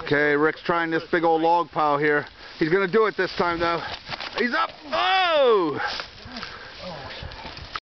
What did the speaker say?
Okay, Rick's trying this big old log pile here. He's gonna do it this time though. He's up. Oh!